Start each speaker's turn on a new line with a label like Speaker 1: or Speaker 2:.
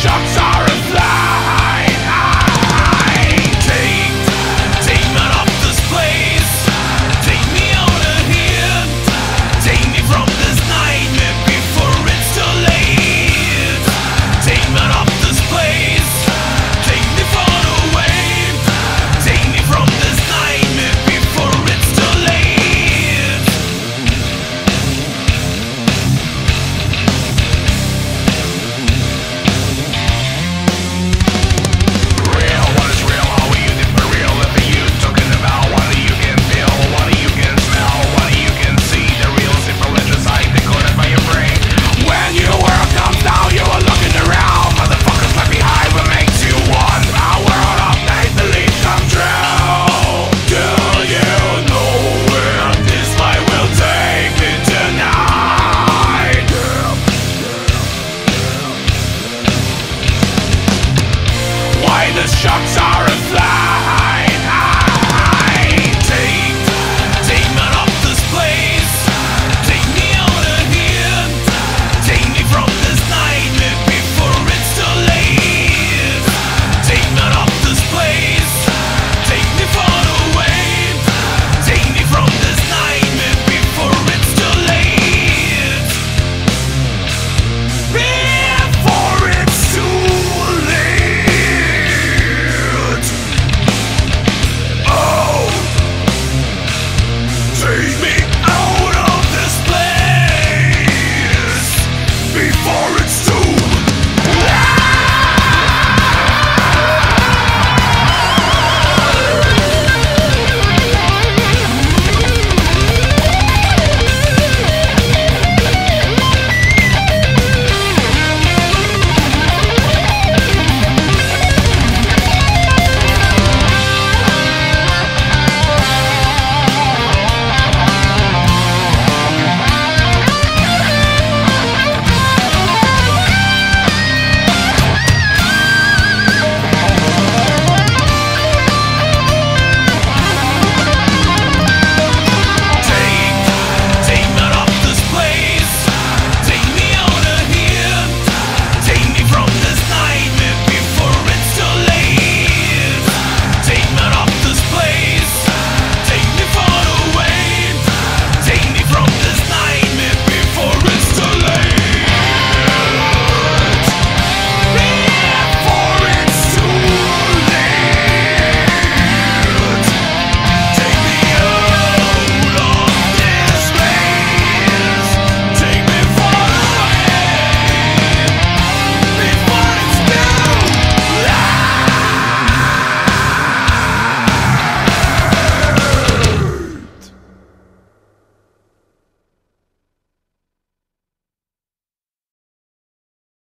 Speaker 1: Shots are Shots.